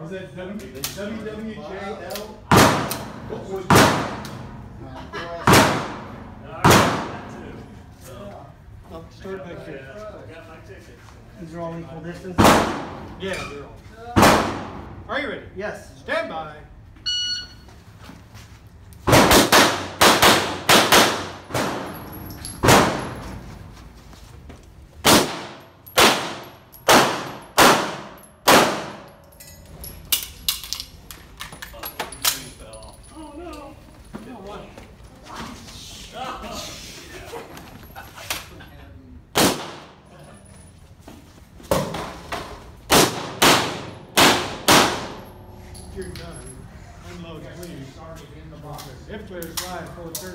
Was that W, WWJL? What was Oh, start back here. Got my tickets. These are all equal distance? Yeah, they're all. Are you ready? Yes. Stand by. Oh, no. You're done. Unload, please. If there's slide, the trigger.